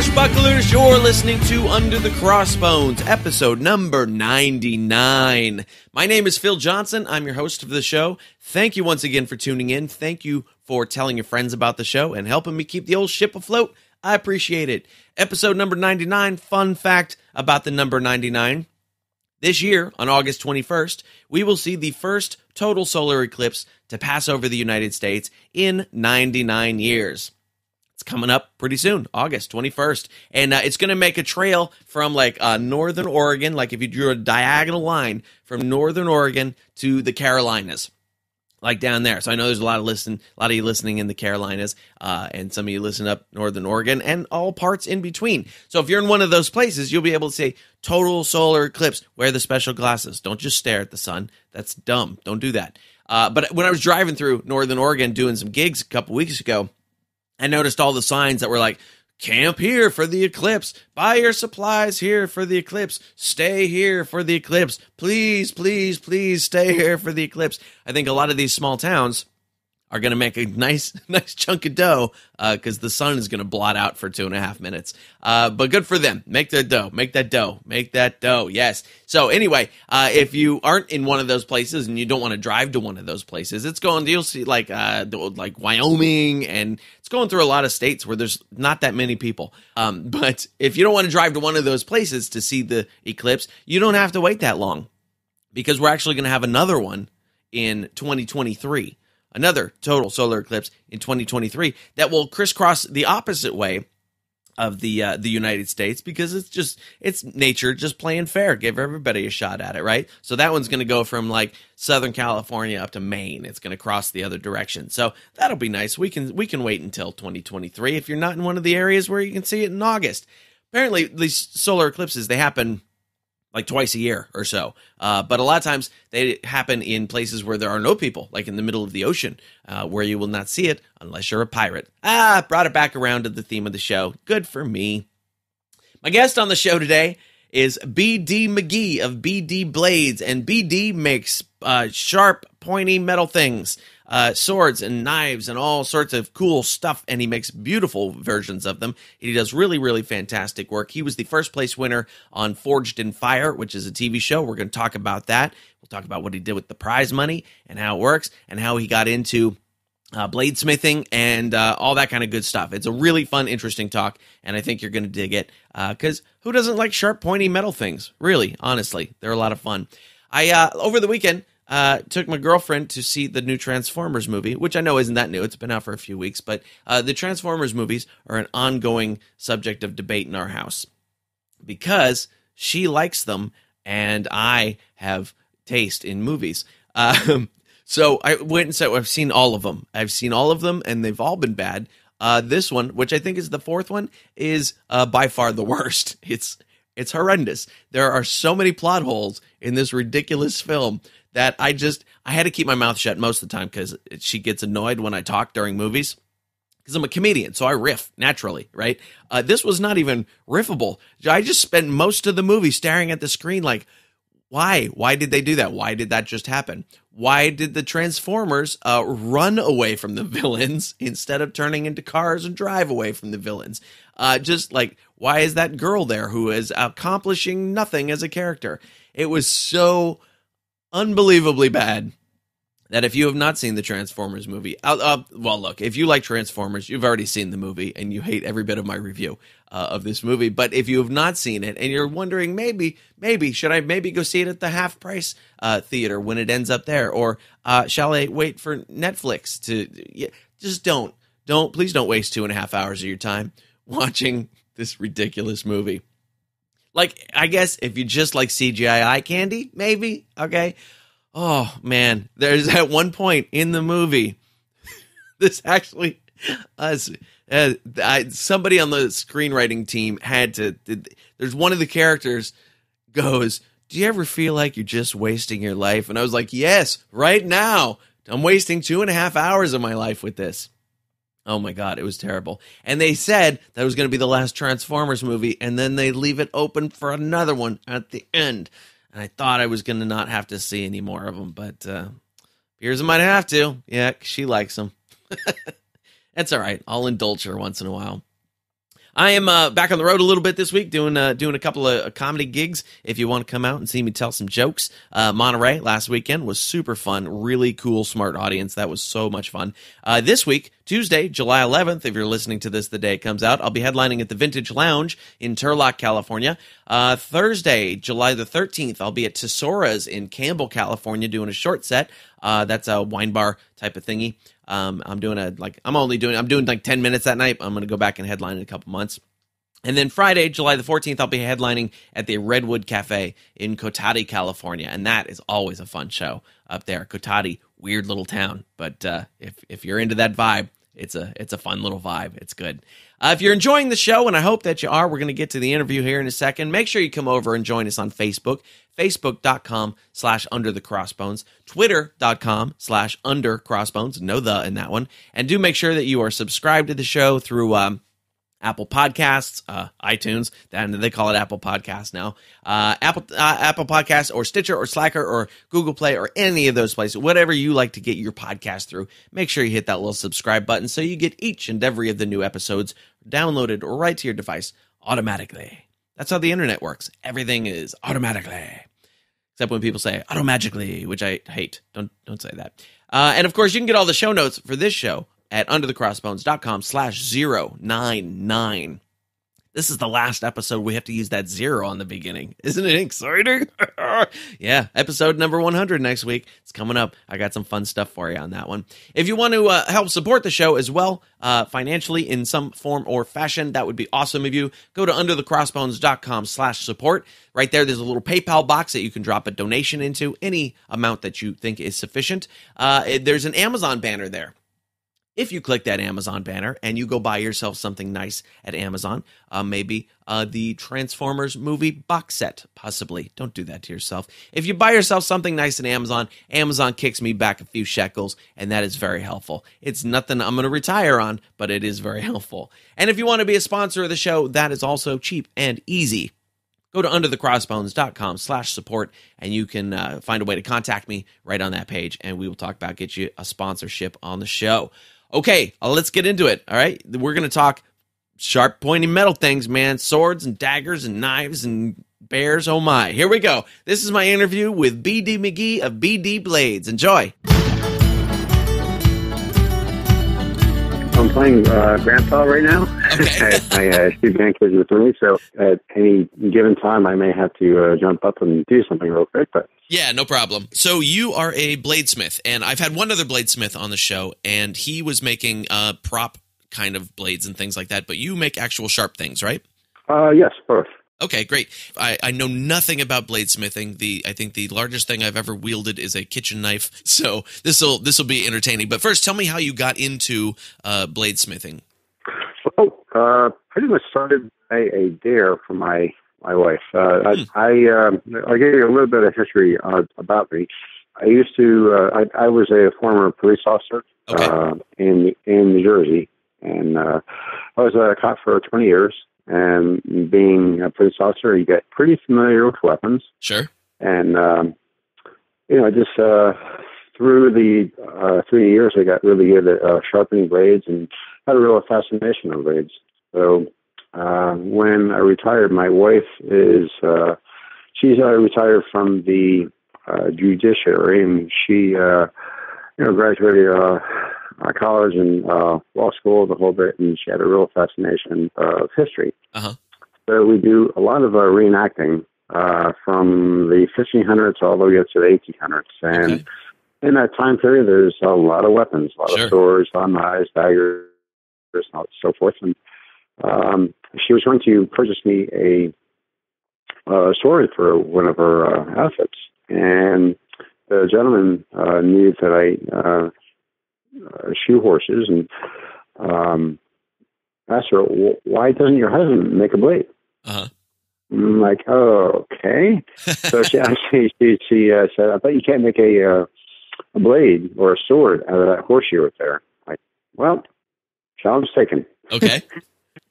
swashbucklers? You're listening to Under the Crossbones, episode number 99. My name is Phil Johnson. I'm your host of the show. Thank you once again for tuning in. Thank you for telling your friends about the show and helping me keep the old ship afloat. I appreciate it. Episode number 99. Fun fact about the number 99. This year, on August 21st, we will see the first total solar eclipse to pass over the United States in 99 years. It's coming up pretty soon, August 21st. And uh, it's going to make a trail from like uh, northern Oregon, like if you drew a diagonal line from northern Oregon to the Carolinas like down there. So I know there's a lot of listen, a lot of you listening in the Carolinas, uh, and some of you listen up northern Oregon, and all parts in between. So if you're in one of those places, you'll be able to say total solar eclipse. Wear the special glasses. Don't just stare at the sun. That's dumb. Don't do that. Uh, but when I was driving through northern Oregon doing some gigs a couple weeks ago, I noticed all the signs that were like Camp here for the eclipse. Buy your supplies here for the eclipse. Stay here for the eclipse. Please, please, please stay here for the eclipse. I think a lot of these small towns are going to make a nice, nice chunk of dough because uh, the sun is going to blot out for two and a half minutes. Uh, but good for them. Make that dough. Make that dough. Make that dough. Yes. So anyway, uh, if you aren't in one of those places and you don't want to drive to one of those places, it's going. You'll see like uh, like Wyoming and it's going through a lot of states where there's not that many people. Um, but if you don't want to drive to one of those places to see the eclipse, you don't have to wait that long because we're actually going to have another one in 2023 another total solar eclipse in 2023 that will crisscross the opposite way of the uh, the United States because it's just it's nature just playing fair. Give everybody a shot at it right? So that one's going to go from like southern california up to maine. It's going to cross the other direction. So that'll be nice. We can we can wait until 2023 if you're not in one of the areas where you can see it in august. Apparently these solar eclipses they happen like twice a year or so. Uh, but a lot of times they happen in places where there are no people, like in the middle of the ocean, uh, where you will not see it unless you're a pirate. Ah, brought it back around to the theme of the show. Good for me. My guest on the show today is BD McGee of BD Blades, and BD makes uh, sharp, pointy metal things uh, swords and knives and all sorts of cool stuff, and he makes beautiful versions of them. He does really, really fantastic work. He was the first place winner on Forged in Fire, which is a TV show. We're going to talk about that. We'll talk about what he did with the prize money and how it works, and how he got into uh, bladesmithing and uh, all that kind of good stuff. It's a really fun, interesting talk, and I think you're going to dig it because uh, who doesn't like sharp, pointy metal things? Really, honestly, they're a lot of fun. I uh, over the weekend uh, took my girlfriend to see the new Transformers movie, which I know isn't that new. It's been out for a few weeks, but uh, the Transformers movies are an ongoing subject of debate in our house because she likes them and I have taste in movies. Um, so I went and said, I've seen all of them. I've seen all of them, and they've all been bad. Uh, this one, which I think is the fourth one, is uh, by far the worst. It's it's horrendous. There are so many plot holes in this ridiculous film that I just I had to keep my mouth shut most of the time because she gets annoyed when I talk during movies because I'm a comedian, so I riff naturally, right? Uh, this was not even riffable. I just spent most of the movie staring at the screen, like, why? Why did they do that? Why did that just happen? Why did the Transformers uh, run away from the villains instead of turning into cars and drive away from the villains? Uh, just like, why is that girl there who is accomplishing nothing as a character? It was so unbelievably bad that if you have not seen the Transformers movie, uh, well, look, if you like Transformers, you've already seen the movie and you hate every bit of my review uh, of this movie. But if you have not seen it and you're wondering, maybe, maybe, should I maybe go see it at the half price uh, theater when it ends up there? Or uh, shall I wait for Netflix to. Yeah, just don't. Don't, please don't waste two and a half hours of your time watching this ridiculous movie. Like, I guess if you just like CGI eye candy, maybe. Okay. Oh, man. There's at one point in the movie, this actually, uh, uh, I, somebody on the screenwriting team had to. There's one of the characters goes, Do you ever feel like you're just wasting your life? And I was like, Yes, right now. I'm wasting two and a half hours of my life with this. Oh my god, it was terrible. And they said that was going to be the last Transformers movie, and then they leave it open for another one at the end. And I thought I was going to not have to see any more of them, but uh, Piers might have to. Yeah, she likes them. That's all right. I'll indulge her once in a while. I am uh, back on the road a little bit this week, doing uh, doing a couple of comedy gigs. If you want to come out and see me tell some jokes, uh, Monterey last weekend was super fun. Really cool, smart audience. That was so much fun. Uh, this week, Tuesday, July 11th, if you're listening to this the day it comes out, I'll be headlining at the Vintage Lounge in Turlock, California. Uh, Thursday, July the 13th, I'll be at Tessora's in Campbell, California, doing a short set. Uh, that's a wine bar type of thingy. Um, I'm doing a like I'm only doing I'm doing like 10 minutes that night. I'm to go back and headline in a couple months. And then Friday, July the 14th, I'll be headlining at the Redwood Cafe in Cotati, California. And that is always a fun show up there. Cotati, weird little town. But uh, if, if you're into that vibe, it's a it's a fun little vibe. It's good. Uh, if you're enjoying the show, and I hope that you are, we're going to get to the interview here in a second. Make sure you come over and join us on Facebook, facebook.com slash under the crossbones, twitter.com slash under crossbones, no the in that one. And do make sure that you are subscribed to the show through um, Apple Podcasts, uh, iTunes, and they call it Apple Podcasts now. Uh, Apple uh, Apple Podcasts or Stitcher or Slacker or Google Play or any of those places, whatever you like to get your podcast through. Make sure you hit that little subscribe button so you get each and every of the new episodes downloaded right to your device automatically. That's how the internet works. Everything is automatically, except when people say automagically, which I hate. Don't don't say that. Uh, and of course, you can get all the show notes for this show at underthecrossbones.com slash 099. This is the last episode we have to use that zero on the beginning. Isn't it exciting? yeah, episode number 100 next week. It's coming up. I got some fun stuff for you on that one. If you want to uh, help support the show as well, uh, financially in some form or fashion, that would be awesome of you. Go to underthecrossbones.com slash support. Right there, there's a little PayPal box that you can drop a donation into, any amount that you think is sufficient. Uh, there's an Amazon banner there if you click that Amazon banner and you go buy yourself something nice at Amazon, uh, maybe uh, the Transformers movie box set, possibly. Don't do that to yourself. If you buy yourself something nice at Amazon, Amazon kicks me back a few shekels, and that is very helpful. It's nothing I'm going to retire on, but it is very helpful. And if you want to be a sponsor of the show, that is also cheap and easy go to underthecrossbones.com slash support and you can uh, find a way to contact me right on that page and we will talk about get you a sponsorship on the show Okay, uh, let's get into it. All right, we're gonna talk sharp, pointy metal things, man. Swords and daggers and knives and bears. Oh my! Here we go. This is my interview with BD McGee of BD Blades. Enjoy. I'm playing uh, Grandpa right now. Okay. I, I uh, two grandkids with me, so at any given time, I may have to uh, jump up and do something real quick. But yeah, no problem. So you are a bladesmith, and I've had one other bladesmith on the show, and he was making uh, prop kind of blades and things like that. But you make actual sharp things, right? Uh, yes, both. Okay, great. I, I know nothing about bladesmithing. The I think the largest thing I've ever wielded is a kitchen knife. So this will this will be entertaining. But first, tell me how you got into uh, bladesmithing. Well, uh, pretty much started a, a dare for my my wife. Uh, hmm. I I, um, I'll give you a little bit of history uh, about me. I used to. Uh, I, I was a former police officer okay. uh, in in New Jersey, and uh, I was a cop for 20 years. And being a police officer, you get pretty familiar with weapons. Sure. And um, you know, just uh, through the uh, through the years, I got really good at uh, sharpening blades and had a real fascination with blades. So uh, when I retired, my wife is uh, she's uh, retired from the uh, judiciary, and she uh, you know graduated uh, college and uh, law school, the whole bit, and she had a real fascination of history. Uh-huh. So we do a lot of uh, reenacting uh, from the 1500s all the way up to the 1800s, and okay. in that time period, there's a lot of weapons, a lot sure. of swords, a lot of knives, daggers, and so forth, and um, she was going to purchase me a uh, sword for one of her uh, outfits, and the gentleman uh, knew that I uh, uh, shoe horses, and um, asked her, "Why doesn't your husband make a blade?" Uh-huh. I'm like, "Oh, okay." so she actually she, she uh, said, "I bet you can't make a uh, a blade or a sword out of that horseshoe right there." Like, well, challenge taken. Okay.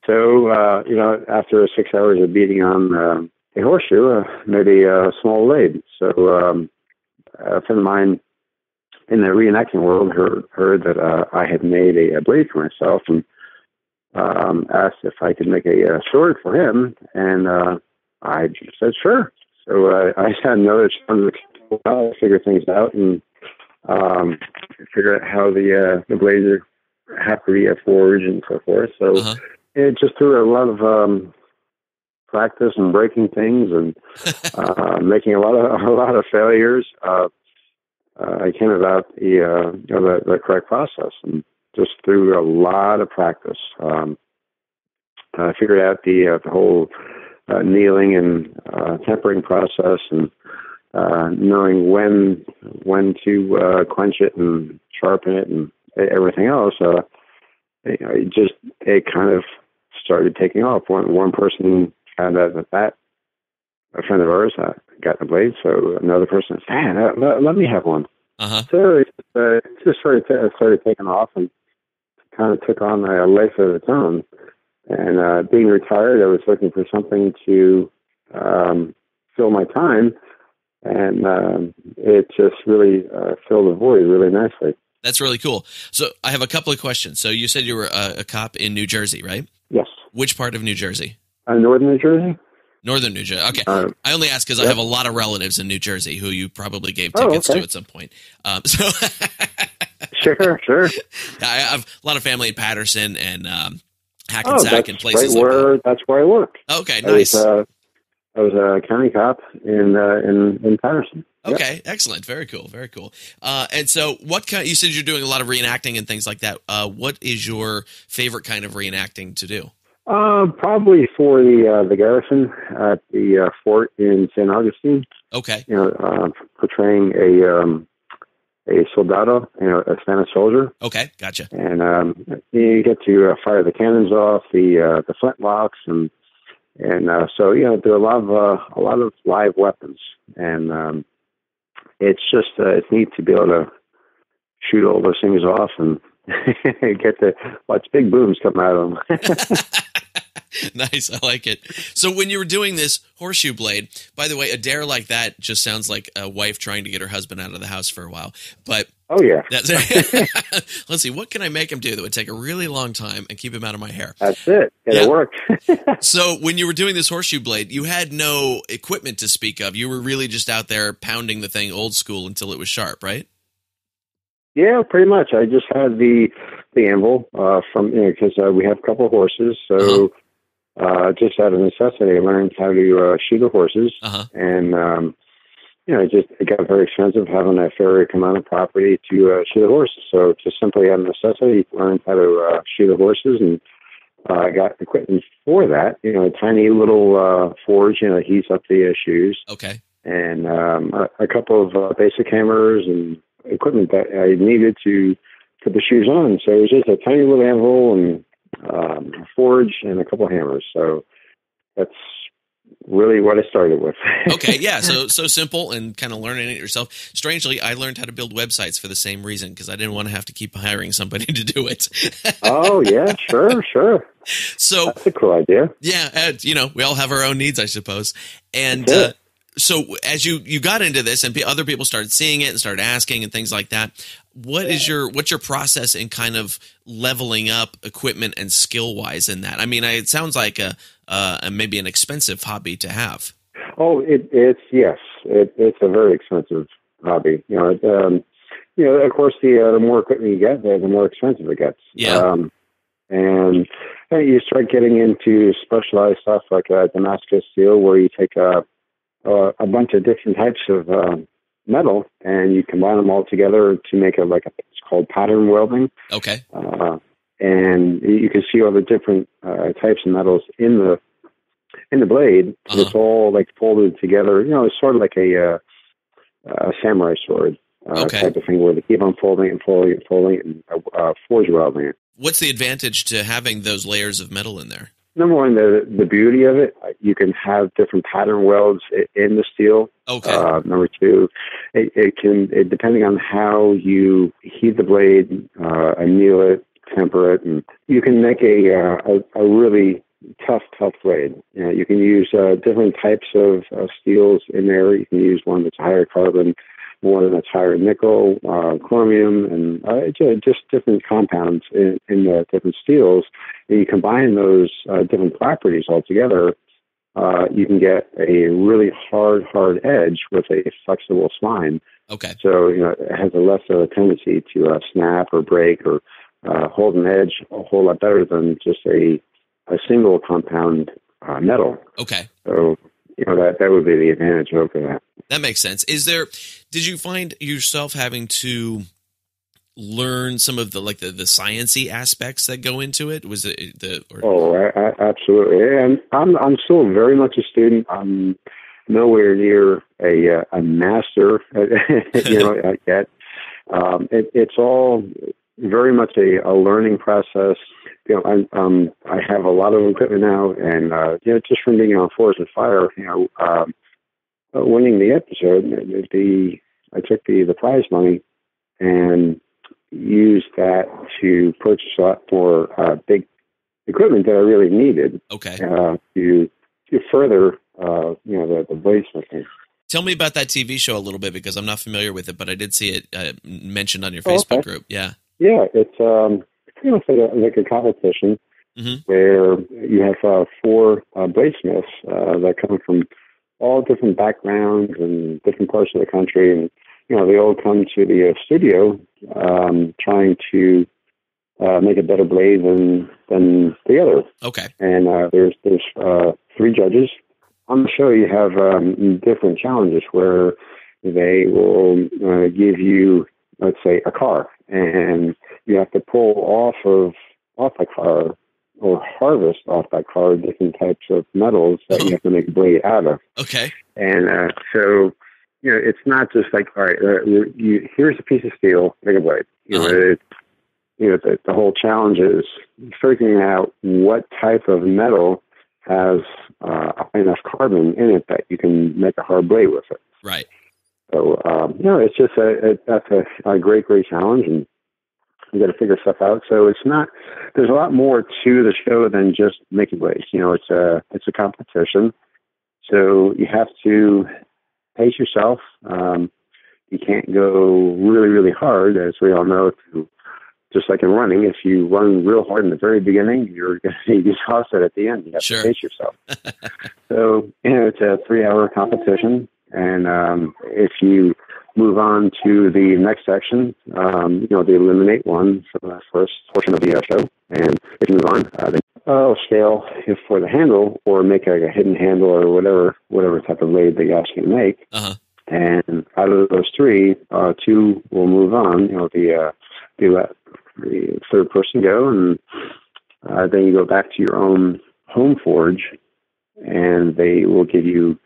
So, uh, you know, after six hours of beating on uh, a horseshoe, uh, maybe a small blade. So, um, a friend of mine in the reenacting world heard, heard that uh, I had made a, a blade for myself and um, asked if I could make a, uh sword for him, and uh, I just said sure. So uh, I had another challenge to figure things out and um, figure out how the uh, the blades are, have to be a forged and so forth. So Uh-huh. it just threw a lot of um, practice and breaking things and uh, making a lot of a lot of failures. Uh, uh, I came about the, uh, you know, the the correct process and just through a lot of practice. Um, I figured out the uh, the whole uh, annealing and uh, tempering process and uh, knowing when when to uh, quench it and sharpen it and everything else. Uh, it, it just it kind of started taking off. One one person found out that that a friend of ours uh, got the blade, so another person said, "Man, uh, let, let me have one." Uh-huh. So it just, uh, it just started t- started taking off and kind of took on a life of its own. And uh, being retired, I was looking for something to um, fill my time, and um, it just really uh, filled the void really nicely. That's really cool. So I have a couple of questions. So you said you were a, a cop in New Jersey, right? Yes, Which part of New Jersey? uh, Northern New Jersey. Northern New Jersey. Okay. Uh, I only ask because I have a lot of relatives in New Jersey who you probably gave Oh, tickets okay. to at some point. Um, so sure, sure. I have a lot of family in Paterson and um, Oh, Hackensack that's and places right like that. where that's where I work. Okay, I was, nice. uh, I was a county cop in uh, in in Paterson. Yep. Okay, excellent. Very cool. Very cool. Uh, and so, what kind? You said you're doing a lot of reenacting and things like that. Uh, what is your favorite kind of reenacting to do? Uh, probably for the uh, the garrison at the uh, fort in St. Augustine. Okay. You know, uh, portraying a um, a soldado, you know, a Spanish soldier, Okay. Gotcha. and um, you get to uh, fire the cannons off, the uh, the flintlocks, and and uh, so you know, do a lot of uh, a lot of live weapons, and um, it's just uh, it's neat to be able to shoot all those things off and get to watch big booms come out of them. nice. I like it. So, when you were doing this horseshoe blade, by the way, a dare like that just sounds like a wife trying to get her husband out of the house for a while. But oh yeah, that's let's see, what can I make him do that would take a really long time and keep him out of my hair? that's it. And Yeah. It worked. So, when you were doing this horseshoe blade, you had no equipment to speak of. You were really just out there pounding the thing old school until it was sharp, right? Yeah, pretty much. I just had the the anvil uh, from you know because uh, we have a couple of horses, so uh, just out of necessity, I learned how to uh, shoot the horses, Uh huh. and um, you know, it just it got very expensive having a farrier come on the property to uh, shoot the horses. So just simply out of necessity, learned how to uh, shoot the horses, and uh, I got equipment for that. You know, a tiny little uh, forge, you know, that heats up the uh, shoes Okay. and um, a, a couple of uh, basic hammers and equipment that I needed to put the shoes on. So it was just a tiny little anvil and um, a forge and a couple of hammers. So that's really what I started with. Okay. Yeah. So so simple and kind of learning it yourself. Strangely, I learned how to build websites for the same reason because I didn't want to have to keep hiring somebody to do it. oh yeah, sure, sure. so That's a cool idea. yeah, you know, we all have our own needs, I suppose. And uh. So as you you got into this and other people started seeing it and started asking and things like that, what is your what's your process in kind of leveling up equipment and skill wise in that? I mean, I, it sounds like a, uh, a maybe an expensive hobby to have. Oh, it, it's yes, it, it's a very expensive hobby. You know, it, um, you know, of course, the uh, the more equipment you get, the, the more expensive it gets. Yeah. Um, and you start getting into specialized stuff like uh, Damascus steel, where you take a a, a bunch of different types of um, metal and you combine them all together to make a like a, it's called pattern welding. Okay. Uh, and you can see all the different uh, types of metals in the in the blade. Uh-huh. It's all like folded together. You know, it's sort of like a, uh, a samurai sword uh, Okay. type of thing, where they keep on folding and folding and folding and uh, uh, forge welding it. What's the advantage to having those layers of metal in there? Number one, the the beauty of it, uh, you can have different pattern welds in the steel. Okay. Uh, number two, it, it can it, depending on how you heat the blade, uh, anneal it, temper it, and you can make a uh, a, a really tough, tough blade. You know, you can use uh, different types of uh, steels in there. You can use one that's higher carbon, one that's higher nickel, uh, chromium, and uh, just different compounds in, in the different steels. And you combine those uh, different properties all together, uh, you can get a really hard, hard edge with a flexible spine. Okay. So you know it has a less of a tendency to uh, snap or break or uh, hold an edge a whole lot better than just a a single compound uh, metal. Okay. So you know that that would be the advantage over that. That makes sense. Is there? Did you find yourself having to learn some of the like the the sciency aspects that go into it? Was it the? Or? Oh, I, I, absolutely. And I'm I'm still very much a student. I'm nowhere near a uh, a master, you know, yet. Um, it, it's all very much a, a learning process. You know, I'm, um, I have a lot of equipment now, and uh, you know, just from being on Forged in Fire, you know, um, winning the episode, the I took the the prize money and used that to purchase a lot more uh, big equipment that I really needed. Okay. Uh, to to further, uh, you know, the the bladesmithing. Tell me about that TV show a little bit because I'm not familiar with it, but I did see it uh, mentioned on your Facebook oh, okay. group. Yeah. Yeah, it's um, pretty much like a, like a competition mm-hmm. where you have uh, four uh, bladesmiths uh, that come from all different backgrounds and different parts of the country, and you know they all come to the uh, studio um, trying to uh, make a better blade than than the other. Okay. And uh, there's there's uh, three judges on the show. You have um, different challenges where they will uh, give you, let's say, a car, and you have to pull off of off the car or harvest off that car different types of metals that you have to make a blade out of. Okay. And uh, so, you know, it's not just like, all right, uh, you, you, here's a piece of steel, make a blade. You uh-huh. know, it, you know, the, the whole challenge is figuring out what type of metal has uh, enough carbon in it that you can make a hard blade with it. Right. So, um, you know, it's just a, it, that's a, a great, great challenge. And you got to figure stuff out. So it's not. There's a lot more to the show than just making waves. You know, it's a it's a competition. So you have to pace yourself. Um, you can't go really really hard, as we all know. To, just like in running, if you run real hard in the very beginning, you're going to be exhausted at the end. You have sure. to pace yourself. so you know, it's a three hour competition, and um, if you move on to the next section, um, you know, the eliminate one for the first portion of the uh, show. And if you move on, uh, then uh, scale for the handle or make like a hidden handle or whatever, whatever type of blade they ask you to make. Uh-huh. And out of those three, uh, two will move on. You know, the, uh, the, let the third person go, and uh, then you go back to your own home forge, and they will give you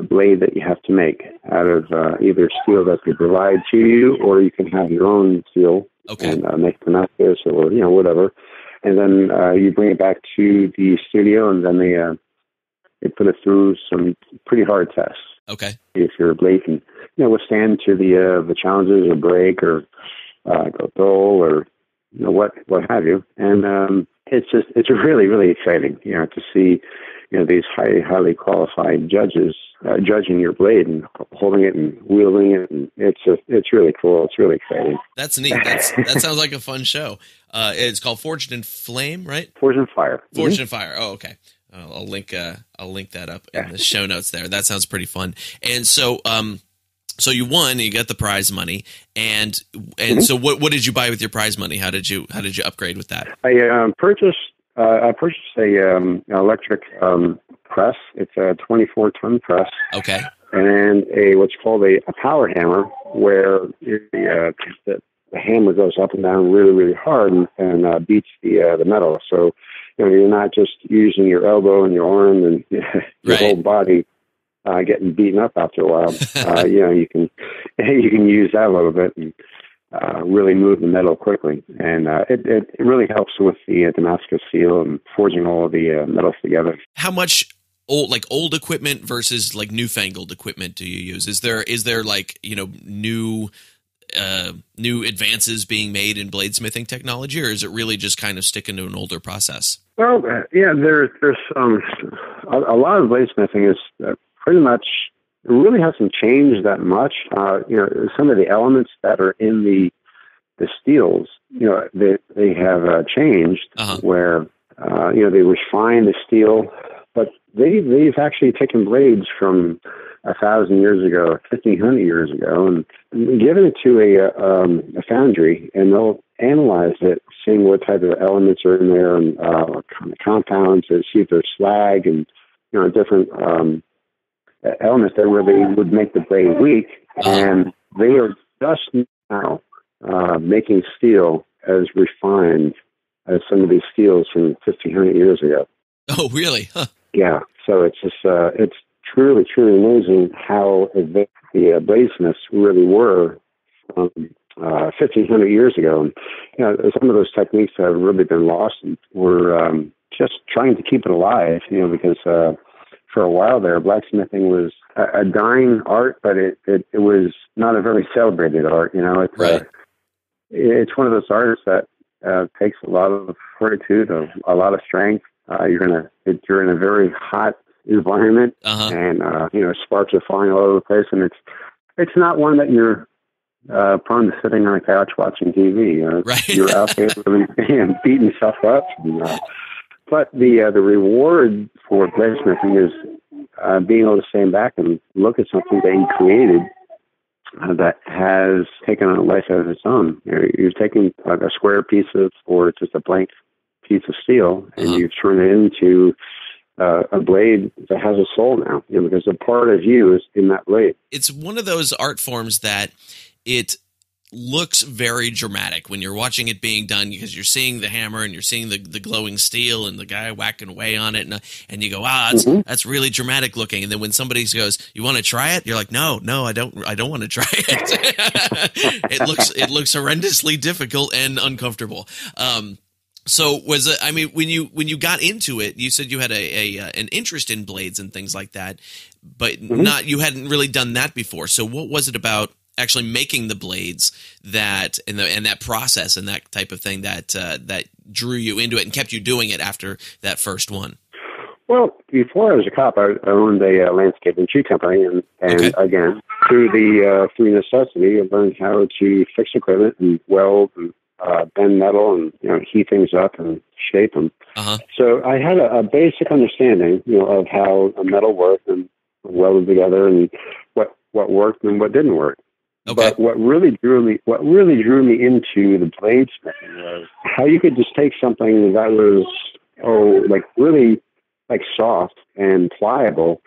a blade that you have to make out of uh, either steel that they provide to you, or you can have your own steel okay. and uh, make Damascus or you know whatever, and then uh, you bring it back to the studio, and then they uh, they put it through some pretty hard tests. Okay. If your blade can you know withstand to the uh, the challenges or break or uh, go dull or you know what what have you, and um, it's just it's really really exciting you know to see you know these highly highly qualified judges uh, judging your blade and holding it and wielding it. And it's just it's really cool. It's really exciting. That's neat. That's that sounds like a fun show. Uh, it's called forged in flame right? Forged in fire. Forged mm-hmm. fire. Oh okay. I'll, I'll link uh, I'll link that up in the show notes there. That sounds pretty fun. And so um so you won you got the prize money and and mm-hmm. so what what did you buy with your prize money how did you how did you upgrade with that i um, purchased uh, I purchased a um, electric um, press. It's a 24 ton press. Okay. And a what's called a, a power hammer, where the, uh, the, the hammer goes up and down really really hard and, and uh, beats the uh, the metal. So you know you're not just using your elbow and your arm and your right. whole body uh, getting beaten up after a while. uh, you know you can you can use that a little bit and uh, really move the metal quickly, and uh, it, it, really helps with the uh, Damascus steel and forging all of the uh, metals together. How much old like old equipment versus like newfangled equipment do you use? Is there is there like you know new uh, new advances being made in bladesmithing technology, or is it really just kind of sticking to an older process? Well, uh, yeah, there, there's um, a, a lot of bladesmithing is uh, pretty much it really hasn't changed that much. Uh, you know, some of the elements that are in the the steels, you know, they they have uh, changed Uh-huh. where uh, you know they refine the steel, but they they've actually taken blades from a thousand years ago, fifteen hundred years ago, and given it to a uh, um, a foundry, and they'll analyze it, seeing what type of elements are in there and uh, kind of compounds, and see if there's slag and you know different um, elements that really would make the blade weak, and they are just now uh, making steel as refined as some of these steels from 1500 years ago. Oh, really? Huh. Yeah, so it's just uh, it's truly truly amazing how advanced the uh, bladesmiths really were um, uh, 1500 years ago. And you know, some of those techniques have really been lost, and we're um, just trying to keep it alive. You know, because uh, for a while there, blacksmithing was a, a dying art, but it, it it was not a very celebrated art. You know, it's Right. uh, it's one of those arts that uh, takes a lot of fortitude, a, a lot of strength. Uh, you're gonna it, you're in a very hot environment, Uh-huh. and uh, you know sparks are flying all over the place, and it's it's not one that you're uh, prone to sitting on a couch watching TV. You know, Right. you're out there really, and beating yourself up. And, uh, but the uh, the reward for blacksmithing is uh, being able to stand back and look at something that you created uh, that has taken on a life of its own. You know, you're taking like a square piece of, or just a blank piece of steel, and Uh-huh. you turn it into uh, a blade that has a soul now. You know, because a part of you is in that blade. it's one of those art forms that it looks very dramatic when you're watching it being done because you're seeing the hammer and you're seeing the, the glowing steel and the guy whacking away on it and, and you go ah that's Mhm. that's really dramatic looking. And then when somebody goes you want to try it? You're like no no I don't I don't want to try it. It looks it looks horrendously difficult and uncomfortable. Um so was it i mean when you when you got into it you said you had a, a uh, an interest in blades and things like that but not you hadn't really done that before. So what was it about actually making the blades that and the and that process and that type of thing that uh, that drew you into it and kept you doing it after that first one Well, before I was a cop, I I owned a uh, landscaping tree company, and, and Okay. again through the uh, through necessity, I learned how to fix equipment and weld and uh, bend metal and you know heat things up and shape them. uh-huh So I had a, a basic understanding, you know, of how a metal worked and welded together, and what what worked and what didn't work. Okay. But what really drew me, what really drew me into the bladesmithing was how you could just take something that was oh like really like soft and pliable,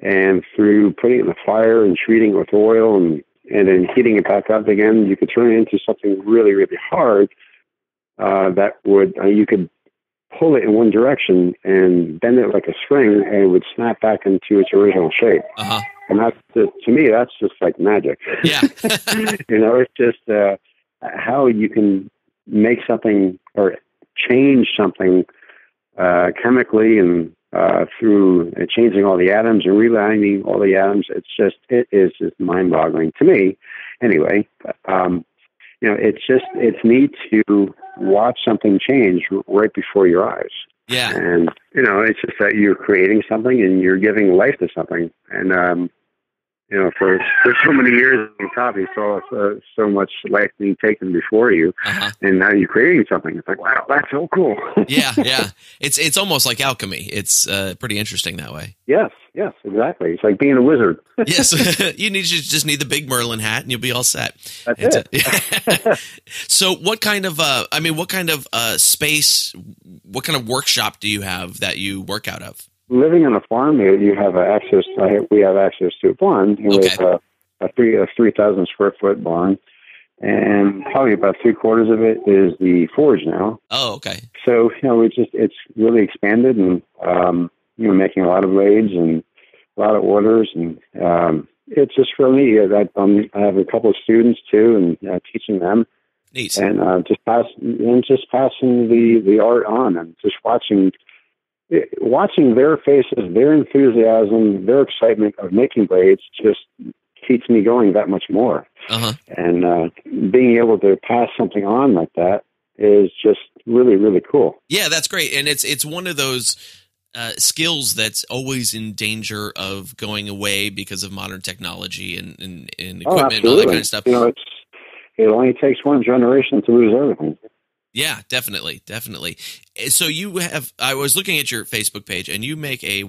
and through putting it in the fire and treating it with oil and and then heating it back up again, you could turn it into something really really hard uh, that would uh, you could pull it in one direction and bend it like a string, and it would snap back into its original shape. uh-huh And that's just, to me, that's just like magic. yeah you know, it's just uh, how you can make something or change something uh, chemically and uh, through changing all the atoms and realigning all the atoms. It's just it is just mind-boggling to me. Anyway, um, you know, it's just it's neat to watch something change right before your eyes. yeah And you know, it's just that you're creating something and you're giving life to something. And um, you know, for for so many years on top, you saw so, so much life being taken before you, uh-huh and now you're creating something. It's like, wow, that's so cool. yeah yeah it's it's almost like alchemy it's uh, pretty interesting that way yes, yes, exactly. It's like being a wizard. yes you need you just need the big merlin hat and you'll be all set That's it. a- so what kind of uh i mean what kind of uh space what kind of workshop do you have that you work out of Living on a farm, you you have access. I, we have access to a barn. We have a, a three a three thousand square foot barn, and probably about three quarters of it is the forge now. oh okay so you know it's just it's really expanded and um you know making a lot of blades and a lot of orders and um it's just for me that um, I have a couple of students too and uh, teaching them neat and uh, just pass and just passing the the art on and just watching watching their faces their enthusiasm their excitement of making blades just keeps me going that much more. Uh-huh. And uh, being able to pass something on like that is just really really cool. Yeah, that's great, and it's it's one of those uh, skills that's always in danger of going away because of modern technology and, and, and Oh, equipment and all that kind of stuff. You know, it only takes one generation to lose everything. Yeah, definitely, definitely. Eh, So you have. I was looking at your Facebook page, and you make a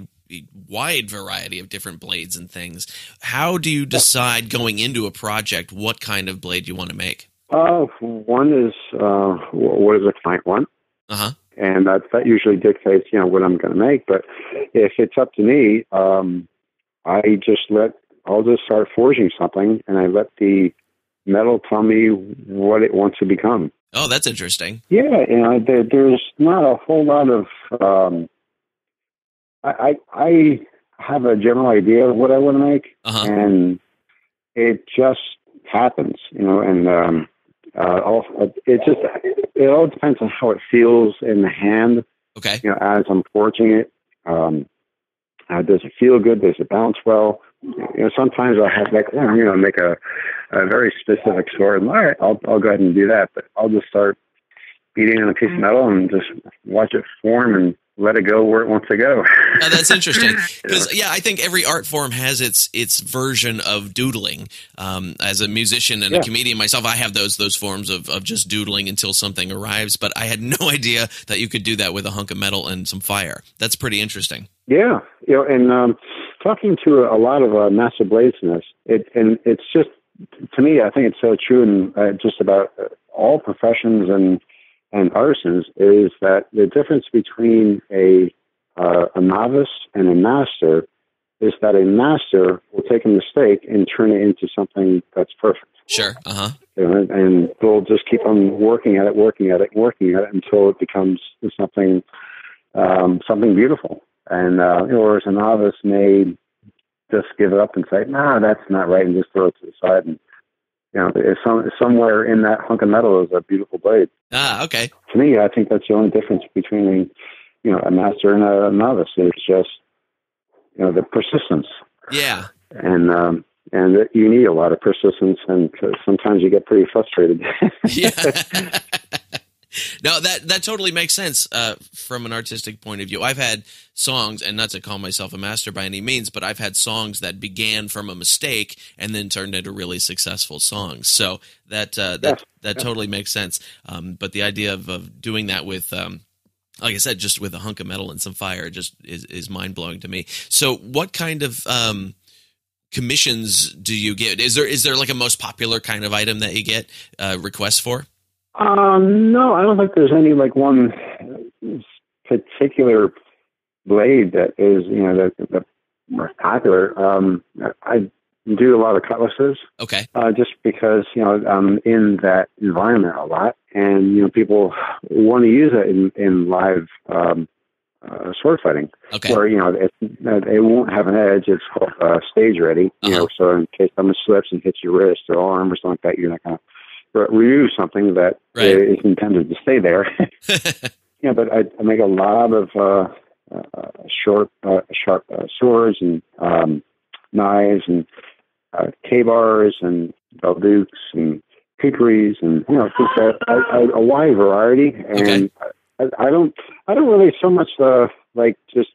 wide variety of different blades and things. How do you decide going into a project what kind of blade you want to make? Uh, one is uh, what does the client want? Uh huh. and that that usually dictates you know what I'm going to make. But if it's up to me, um, I just let I'll just start forging something, and I let the metal tell me what it wants to become. Oh, that's interesting. Yeah, you know, there, there's not a whole lot of. Um, I, I I have a general idea of what I want to make, Uh huh. and it just happens, you know. And um, uh, all, it just it all depends on how it feels in the hand Okay. you know, as I'm forging it, um, uh, does it feel good? Does it bounce well? You know, sometimes I'll have like, well, you know, make a, a very specific sword. And, all right, I'll, I'll go ahead and do that. But I'll just start beating on a piece of metal and just watch it form and let it go where it wants to go. Oh, that's interesting because yeah, I think every art form has its its version of doodling. Um, as a musician and a comedian myself, I have those those forms of, of just doodling until something arrives. But I had no idea that you could do that with a hunk of metal and some fire. That's pretty interesting. Yeah, you know, and um, talking to a lot of uh, master bladesmiths, it and it's just to me, I think it's so true in uh, just about uh, all professions and and artisans is that the difference between a uh, a novice and a master is that a master will take a mistake and turn it into something that's perfect. Sure. Uh huh. You know, and they'll just keep on working at it, working at it, working at it until it becomes something um, something beautiful. And uh, whereas a novice may just give it up and say, "No, that's not right," and just throw it to the side. And you know, if some, somewhere in that hunk of metal is a beautiful blade. Ah, okay. To me, I think that's the only difference between you know a master and a novice. It's just you know the persistence Yeah. and um, and you need a lot of persistence, and sometimes you get pretty frustrated. yeah. no, that that totally makes sense uh, from an artistic point of view. I've had songs, and not to call myself a master by any means, but I've had songs that began from a mistake and then turned into really successful songs. So that uh, that Yes, that yes. totally makes sense. Um, but the idea of, of doing that with um, like I said, just with a hunk of metal and some fire, just is, is mind blowing to me. So, what kind of um, commissions do you get? Is there is there like a most popular kind of item that you get uh, requests for? Um, no, I don't think there's any like one particular blade that is, you know, that, that most popular. Um, I do a lot of cutlasses, Okay, uh, just because, you know, I'm in that environment a lot and, you know, people want to use it in, in live, um, uh, sword fighting okay, where, you know, it, it won't have an edge. It's uh, stage ready, you know, so in case someone slips and hits your wrist or arm or something like that, you're not to remove something that Right. is intended to stay there. yeah, but I, I make a lot of uh, uh, short, uh, sharp uh, swords and um, knives and uh, Ka-Bars and Baldukes and kukris and you know just a, a, a wide variety. And I, I don't, I don't really so much uh, like just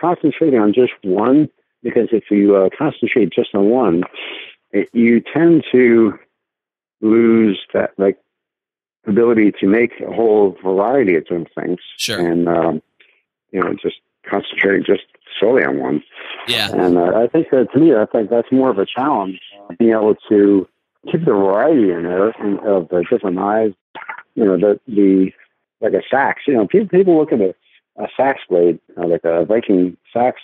concentrating on just one because if you uh, concentrate just on one, it, you tend to lose that like ability to make a whole variety of different things. Sure, and um, you know just concentrating just solely on one. Yeah, and uh, i think that to me i think that's more of a challenge being able to keep the variety in there and of the different knives you know the the like a sax you know people people look at a, a sax blade uh, like a viking sax.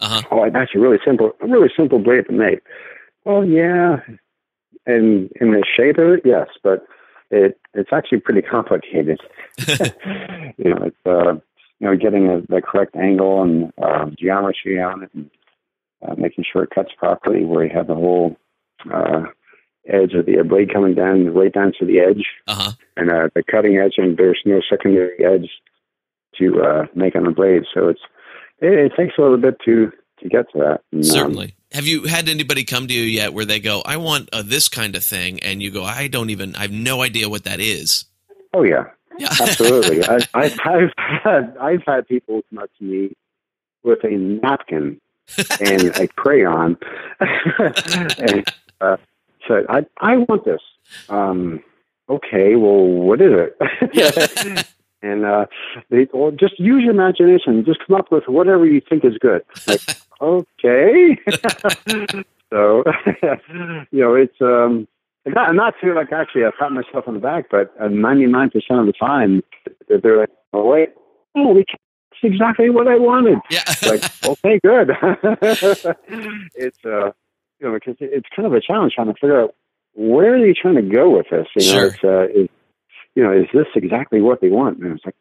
Uh huh, oh that's a really simple a really simple blade to make. Well yeah and in the shape of it yes but it it's actually pretty complicated you know, it's uh, you know, getting the, the correct angle and um, geometry on it, and uh, making sure it cuts properly, where you have the whole uh, edge of the blade coming down right down to the edge, uh huh. and uh, the cutting edge, and there's no secondary edge to uh, make on the blade. So it's it, it takes a little bit to to get to that. And, um, Certainly. Have you had anybody come to you yet where they go, "I want uh, this kind of thing," and you go, "I don't even, I have no idea what that is." oh yeah, Yeah. absolutely. I, I've, I've had I've had people come up to me with a napkin and a crayon and uh, said, "I I want this." Um, okay, well, what is it? and uh, they well, just use your imagination. Just come up with whatever you think is good. Like, okay. so, you know, it's um, not, not to like actually I pat myself on the back, but ninety nine percent of the time they're like, "Oh wait, oh, we that's exactly what I wanted." Yeah. like, okay, good. it's uh, you know, because it's kind of a challenge trying to figure out where are they trying to go with this. You know, Sure. it's uh, it, you know, is this exactly what they want? And it's like,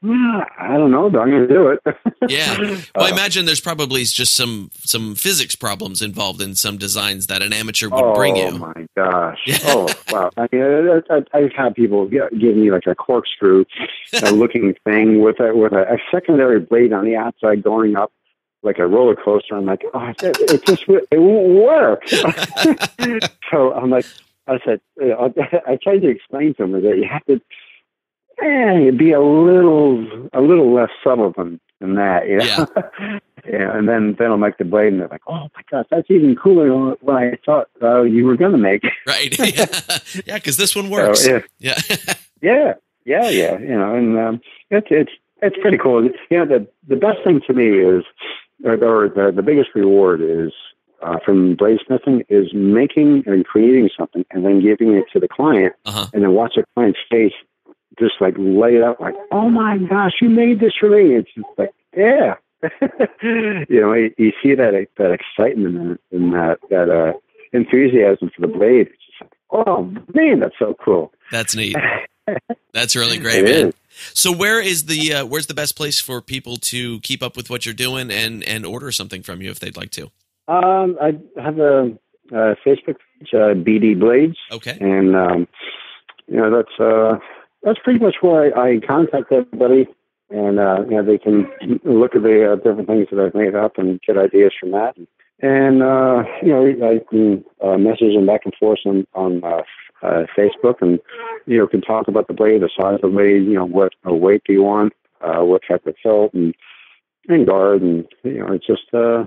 I don't know, but I'm going to do it. Yeah. Well, I Uh, imagine there's probably just some some physics problems involved in some designs that an amateur would bring you. Oh my gosh! Oh wow! I mean, I, I, I've had people gi- give me like a corkscrew uh, looking thing with a with a, a secondary blade on the outside going up like a roller coaster. I'm like, oh, it, it just it won't work. so I'm like, I said, you I tried to explain to him that you have to eh, be a little a little less subtle than than that. You know? Yeah. and then then I'll make the blade, and they're like, "Oh my gosh, that's even cooler than what I thought uh, you were going to make." Right. yeah, because this one works. So, yeah. yeah, yeah, yeah. You know, and um, it's it's it's pretty cool. You know, the the best thing to me is, or, or the the biggest reward is uh, from bladesmithing is making and creating something, and then giving it to the client, Uh-huh. and then watch the client's face just like lay it out like, "Oh my gosh, you made this for me!" It's just like, yeah. you know, you, you see that that excitement and, and that that uh, enthusiasm for the blade. It's just like, oh man, that's so cool. That's neat. That's really great, It man. is. So where is the uh, where's the best place for people to keep up with what you're doing and and order something from you if they'd like to? Um, I have a, a Facebook page, uh, BD Blades, Okay. and um, you know that's uh, that's pretty much where I, I contact everybody, and uh, you know they can look at the uh, different things that I've made up and get ideas from that. And uh, you know I can uh, message them back and forth on on uh, uh, Facebook, and you know can talk about the blade, the size of the blade, you know what uh, weight do you want, uh, what type of hilt, and and guard, and you know it's just. Uh,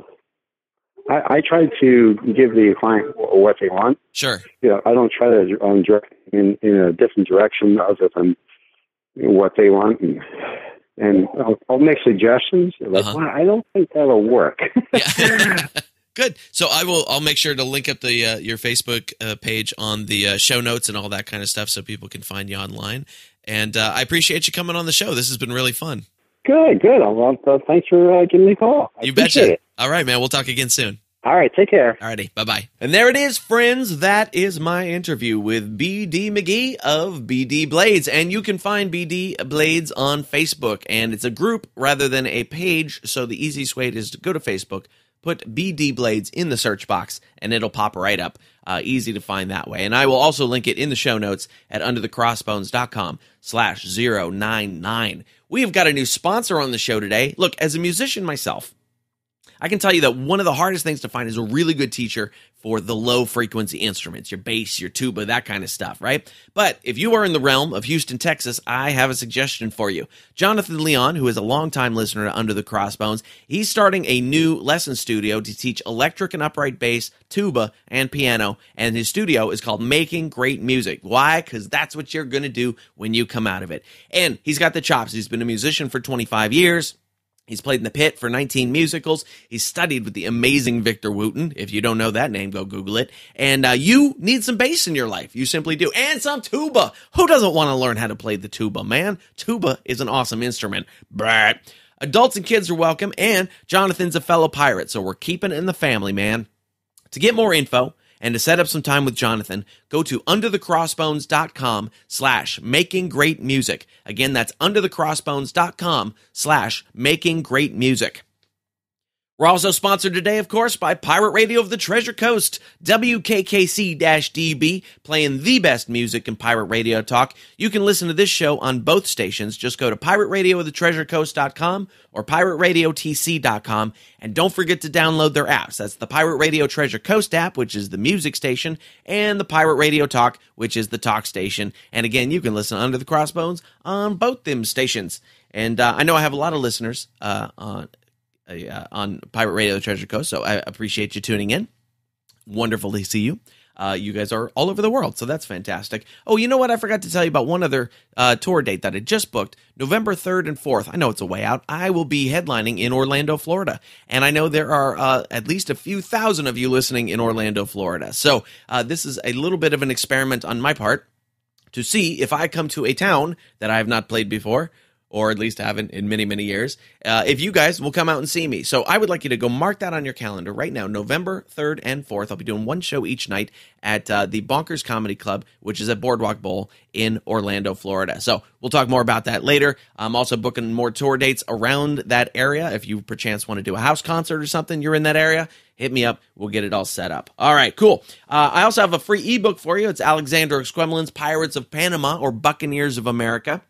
I, I try to give the client what they want. Sure. You know, I don't try to um, direct in, in a different direction other than what they want, and, and I'll, I'll make suggestions. Like, Uh-huh. I don't think that'll work. Good. So I will. I'll make sure to link up the uh, your Facebook uh, page on the uh, show notes and all that kind of stuff, so people can find you online. And uh, I appreciate you coming on the show. This has been really fun. good, good. Well, uh, thanks for uh, giving me a call. I You betcha. It. All right, man. We'll talk again soon. All right, take care. Alrighty, bye bye. And there it is, friends. That is my interview with BD McGee of BD Blades. And you can find BD Blades on Facebook. And it's a group rather than a page. So the easiest way is to go to Facebook, put BD Blades in the search box, and it'll pop right up. Uh, easy to find that way. And I will also link it in the show notes at underthecrossbones.com slash 099. We have got a new sponsor on the show today. Look, as a musician myself, I can tell you that one of the hardest things to find is a really good teacher for the low frequency instruments, your bass, your tuba, that kind of stuff, right? But if you are in the realm of Houston, Texas, I have a suggestion for you. Jonathan Leon, who is a longtime listener to Under the Crossbones, he's starting a new lesson studio to teach electric and upright bass, tuba, and piano, and his studio is called Making Great Music. Why? Because that's what you're going to do when you come out of it. And he's got the chops. He's been a musician for 25 years. He's played in the pit for 19 musicals. He's studied with the amazing Victor Wooten. If you don't know that name, go Google it. And uh, you need some bass in your life. You simply do. And some tuba. Who doesn't want to learn how to play the tuba, man? Tuba is an awesome instrument. Brat. Adults and kids are welcome. And Jonathan's a fellow pirate, so we're keeping it in the family, man. To get more info and to set up some time with Jonathan, go to underthecrossbones.com slash making great music. Again, that's underthecrossbones.com slash making great music. We're also sponsored today, of course, by Pirate Radio of the Treasure Coast, WKKC DB, playing the best music in pirate radio talk. You can listen to this show on both stations. Just go to pirateradioofthetreasurecoast.com or pirateradiotc.com. And don't forget to download their apps. That's the Pirate Radio Treasure Coast app, which is the music station, and the Pirate Radio Talk, which is the talk station. And again, you can listen under the crossbones on both them stations. And uh, I know I have a lot of listeners uh, on uh, on Pirate Radio Treasure Coast. So I appreciate you tuning in. Wonderful to see you. Uh, you guys are all over the world, so that's fantastic. Oh, you know what? I forgot to tell you about one other uh, tour date that I just booked November 3rd and 4th. I know it's a way out. I will be headlining in Orlando, Florida. And I know there are uh, at least a few thousand of you listening in Orlando, Florida. So uh, this is a little bit of an experiment on my part to see if I come to a town that I have not played before or at least haven't in many, many years, uh, if you guys will come out and see me. So I would like you to go mark that on your calendar right now, November 3rd and 4th. I'll be doing one show each night at uh, the Bonkers Comedy Club, which is at Boardwalk Bowl in Orlando, Florida. So we'll talk more about that later. I'm also booking more tour dates around that area. If you perchance want to do a house concert or something, you're in that area, hit me up. We'll get it all set up. All right, cool. Uh, I also have a free ebook for you. It's Alexander Exquemelin's Pirates of Panama or Buccaneers of America.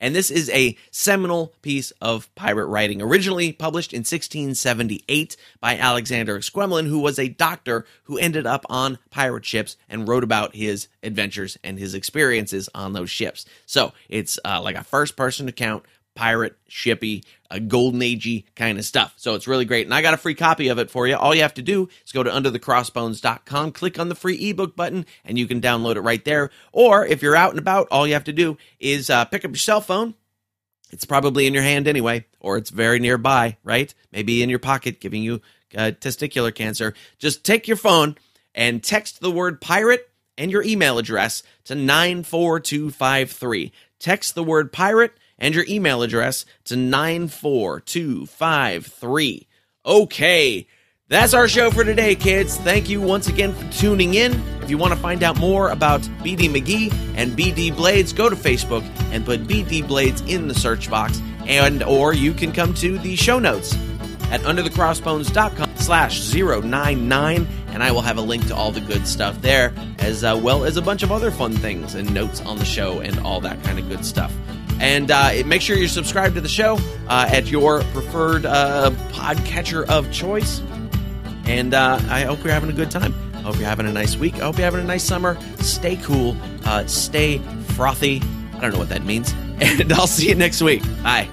And this is a seminal piece of pirate writing, originally published in 1678 by Alexander Exquemelin, who was a doctor who ended up on pirate ships and wrote about his adventures and his experiences on those ships. So it's uh, like a first person account pirate shippy, golden agey kind of stuff. So it's really great. And I got a free copy of it for you. All you have to do is go to underthecrossbones.com, click on the free ebook button, and you can download it right there. Or if you're out and about, all you have to do is uh, pick up your cell phone. It's probably in your hand anyway, or it's very nearby, right? Maybe in your pocket, giving you uh, testicular cancer. Just take your phone and text the word pirate and your email address to 94253. Text the word pirate and your email address to 94253. Okay, that's our show for today, kids. Thank you once again for tuning in. If you want to find out more about BD McGee and BD Blades, go to Facebook and put BD Blades in the search box, and or you can come to the show notes at underthecrossbones.com slash 099 and I will have a link to all the good stuff there as uh, well as a bunch of other fun things and notes on the show and all that kind of good stuff. And uh, make sure you're subscribed to the show uh, at your preferred uh, podcatcher of choice. And uh, I hope you're having a good time. I hope you're having a nice week. I hope you're having a nice summer. Stay cool. Uh, stay frothy. I don't know what that means. And I'll see you next week. Bye.